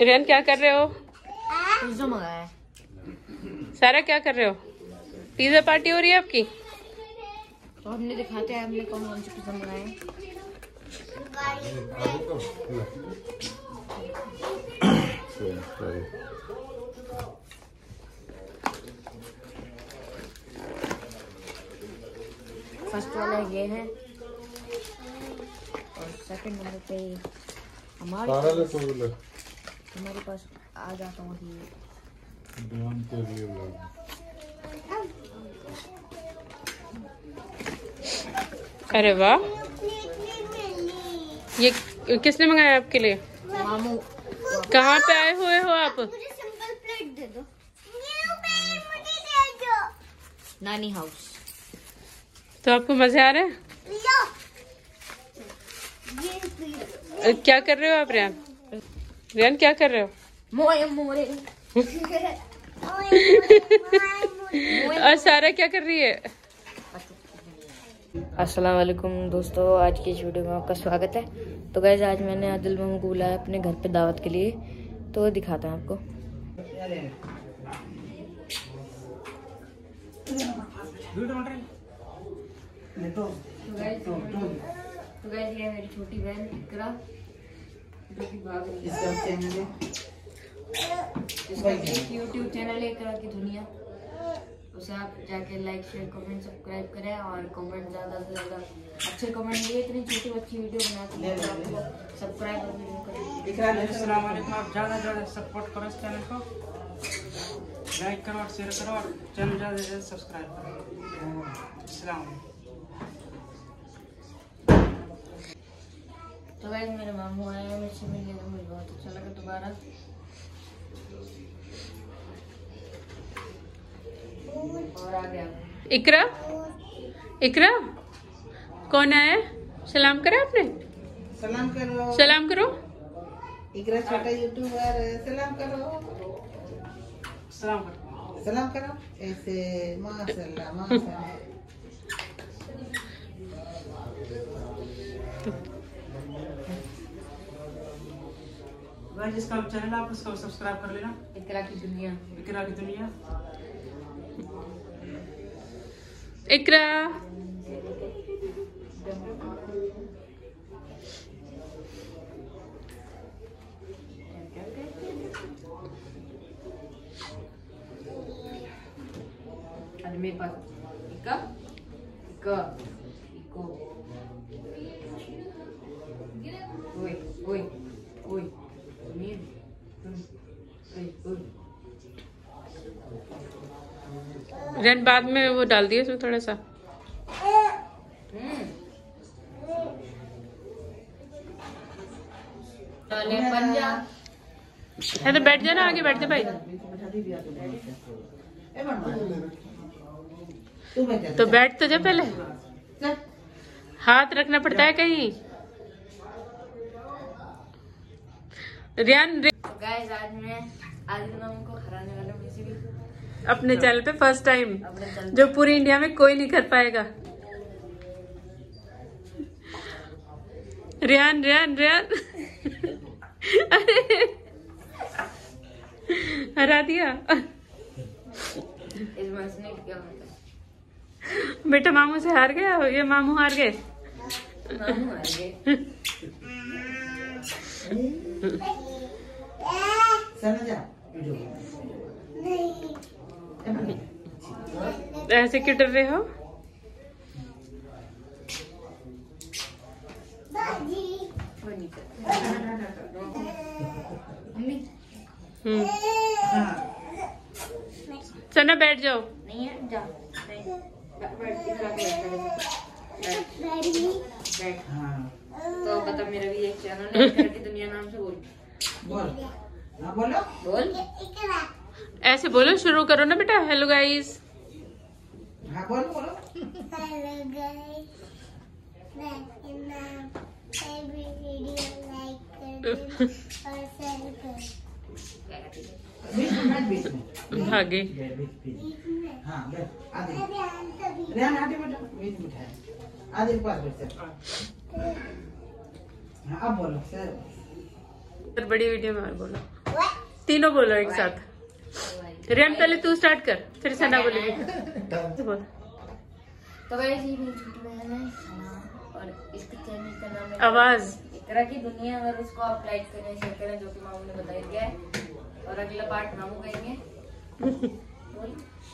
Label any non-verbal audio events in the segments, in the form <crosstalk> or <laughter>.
रियान क्या कर रहे हो? पिज्जा मंगाया सारा क्या कर रहे हो? पिज्जा पार्टी हो रही है आपकी? तो हमने दिखाते हैं हमने कौन कौन से पिज्जा मंगाए फ़र्स्ट वाला ये है। सेकंड नंबर पे हमारे सारा ले पास तो ले। हमारे पास आ जाता हूँ ये ध्यान के लिए ले। अरे वाह। ये किसने मंगाया आपके लिए? मामू। कहाँ पे आए हुए हो आप? मुझे सिंपल प्लेट दे दो मुझे दे दो। नानी हाउस। तो आपको मज़े आ रहे हैं लो ये अ, क्या कर रहे हो आप रियान? रियान क्या कर रहे हो? मोए मोरे <laughs> और सारा क्या कर रही है? अस्सलाम वालेकुम दोस्तों आज की इस वीडियो में आपका स्वागत है। तो गैस आज मैंने आदिल मामू को बुलाया अपने घर पे दावत के लिए। तो दिखाता हूँ आपको। तो guys, तो guys, ये मेरी छोटी बहन इकरा जो कि भाग रही है इसका एक यूट्यूब चैनल है इकरा की दुनिया। उसे आप जाके लाइक शेयर कमेंट सब्सक्राइब करें और कमेंट ज़्यादा से ज़्यादा अच्छे कमेंट ये इतनी छोटी बच्ची वीडियो बनाती है तो आपको सब्सक्राइब और वीडियो आप ज़्यादा ज़्यादा सपोर्ट करो इस चैनल को। लाइक करो और शेयर करो और चैनल ज़्यादा से ज़्यादा सब्सक्राइब करो अस्सलाम वालेकुम तो गाइस मेरे मामू आए हैं मुझसे मिलने में मुझे बहुत अच्छा लगा दोबारा। और आ गया। इकरा? इकरा? कौन आया सलाम करा आपने? सलाम करो। सलाम करो। इकरा छोटा यूट्यूबर है सलाम करो। अस्सलाम वालेकुम सलाम करो। ऐसे माशाल्लाह माशाल्लाह। गाइस जिसका भी चैनल आप उसको सब्सक्राइब कर लेना। इकरा की दुनिया। इकरा की दुनिया। इकरा। मेरे पास इका इका इको। रियान बाद में वो डाल दिया उसमें थोड़ा सा। है तो बैठ जाना आगे बैठ जा भाई। तू बैठ तो जा पहले। हाथ रखना पड़ता है कहीं। रियान रि- तो गाइस आज मैं आदिल मामू को हराने वाला किसी भी अपने चैनल पे फ़र्स्ट टाइम जो पूरी इंडिया में कोई नहीं कर पाएगा। रियान रियान रियान। अरे। हरा दिया। है बेटा मामू से हार गया? ये मामू हार गए? ऐसे क्यों डर रहे हो हम्म। हाँ। सना बैठ जाओ। नहीं है? जा। नहीं। बैठ बैठ इधर आके बैठ बैठ। बैठ। हाँ। तो बता मेरा भी एक चैनल है दुनिया नाम से बोल। बोल। बोलो। बोल। ऐसे बोलो शुरू करो ना बेटा। हेलो गाइस हाँ बोलो बोलो। बैठ बीच में भागे। हाँ आदि अरे हम सभी रेहान आदि बैठो। बीच में आदि के पास बैठ हाँ, अब बोलो सर बड़ी वीडियो में और बोलो। तीनों बोलो एक साथ। रियान पहले तू स्टार्ट कर फिर सना बोलेगी। तो बोल। तो गाइस ये मेरी छोटी बहन है सना और इसके चैनल का नाम है आवाज़। की दुनिया अगर उसको आप लाइक करें शेयर करें जो कि मामू ने बताया गया है। और अगला पार्ट मामू कहेंगे।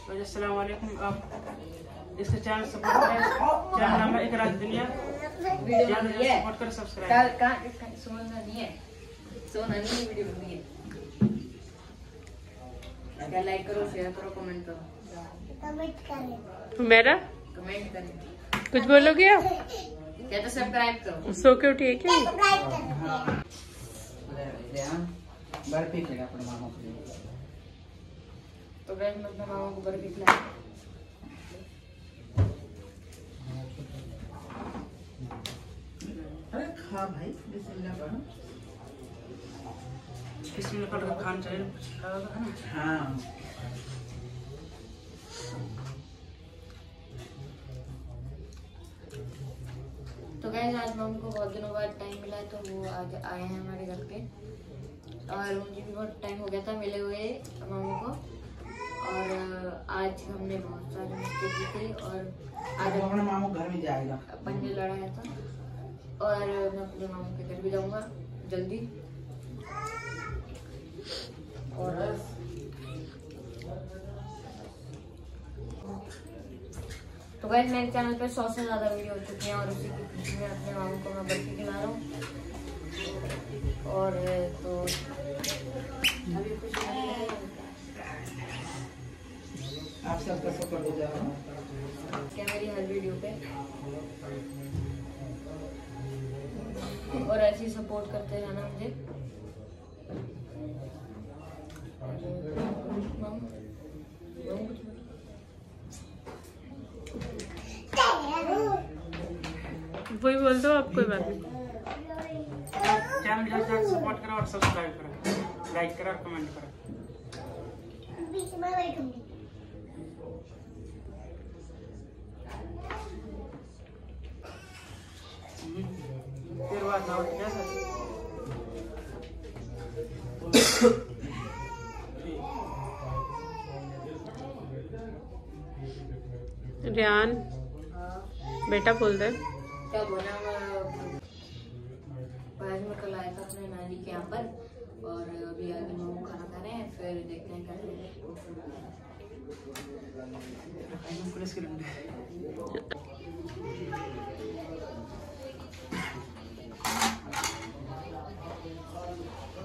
और अस्सलाम वालेकुम आप इसका चैनल सपोर्ट करें। चैनल नाम है इकरार दुनिया। वीडियो सपोर्ट करें सब्सक्राइब सोना नहीं है। सोना नहीं वीडियो बन है। क्या लाइक करो शेयर करो कमेंट करो। कमेंट करें मेरा? कमेंट करें। कुछ बोलोगे आप? या तो सब्सक्राइब करो। सो के उठी है क्या? सब्सक्राइब करें बर्फ़ी खिला अपने मामा को तो गाइस मैं अपने मामा को बर्फ़ी खिला अरे खा भाई बिस्मिल्लाह। करो किसी में कर खान चाहिए कुछ खा रहा था? ना हाँ। तो गैस आज मामू को बहुत दिनों बाद टाइम मिला है तो वो आज आए हैं हमारे घर पे। और मुझे भी बहुत टाइम हो गया था मिले हुए मामू को और आज हमने बहुत सारी मस्ती की थी और आज आज अपने मामू घर में जाएगा। अपन ने लड़ाया था और मैं अपने मामू के घर भी जाऊँगा जल्दी। तो मेरे चैनल पे सौ से ज़्यादा वीडियो हो चुकी हैं और उसी की खुशी में अपने मामू को मैं बर्फ़ी खिला रहा हूँ। और तो अभी कुछ आप सबका सपोर्ट हो जाओ क्या मेरी हर वीडियो पे? और ऐसे ही सपोर्ट करते रहना मुझे। मामू, मामू कुछ वही बोल दो आप कोई बात नहीं। चैनल ज़्यादा सपोर्ट करो और सब्सक्राइब करो। लाइक करो और कमेंट करो। बीच में बैठूँगी फिर बात ना क्या सर रियान बेटा बोल दे। क्या बोला मैं कल आया था अपने नानी के यहाँ पर और अभी आगे खाना खा रहे हैं, फिर देखते हैं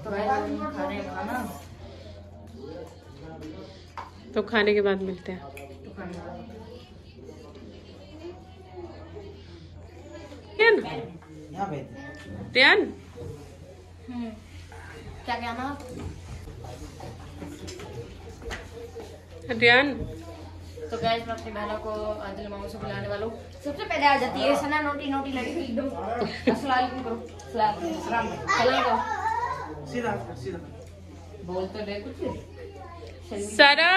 तो तो खाने के बाद मिलते हैं तो खाने का रियान हम्म। क्या कहना रियान तो गैस मैं अपनी बहनों को आदिल मामू से बुलाने वाला हूँ। सबसे पहले आ जाती है सना नोटी नोटी लड़की एकदम। अस्सलाम करो। सलाम सलाम सलाम करो। सीधा सीधा। बोल तो दे कुछ? सारा?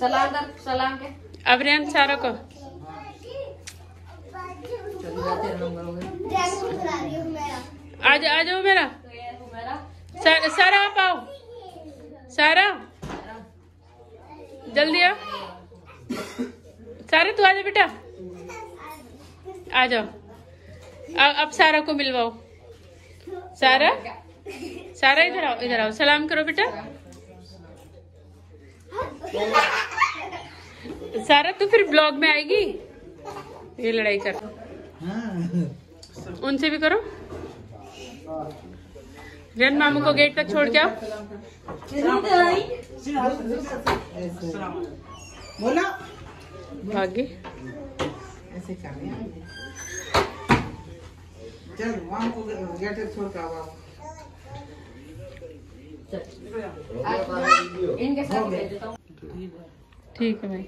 सलाम कर सलाम के। अब रियान सारा को। चलो जाते हैं हम करोगे। रही मेरा। आ जा आ जाओ मेरा। तो ये है मेरा सा, सारा आप आओ। सारा? जल्दी आओ। सारा तू आ जा बेटा। आ जाओ। अब सारा को मिलवाओ। सारा? सारा इधर आओ इधर आओ। सलाम करो बेटा। सारा तू फिर ब्लॉग में आएगी। ये लड़ाई कर। हाँ। उनसे भी करो। रन मामू को गेट तक छोड़ के आओ। बोलो। भागी ऐसे कर रहे चल माम को गेट तक छोड़ के आओ इनके साथ भेज देता ठीक है भाई।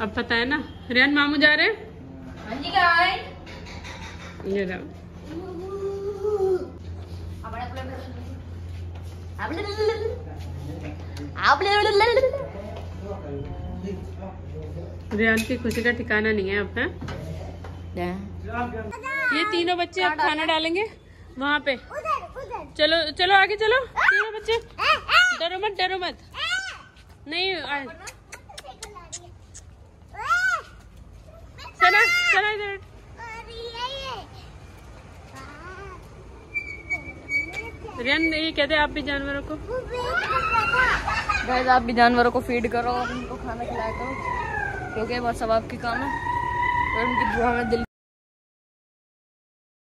अब पता है ना रियान मामू जा रहे हैं। ये रहा रियान की खुशी का ठिकाना नहीं है है? ये तीनों बच्चे अब खाना डालेंगे वहाँ पे। चलो चलो आगे चलो। तीनों बच्चे। डरो मत डरो मत। नहीं सना इधर रियन ये कहते आप भी जानवरों को। गाइस आप भी जानवरों को फ़ीड करो और उनको खाना खिलाया करो, क्योंकि बस सब आपके काम है और उनकी दुआ में दिल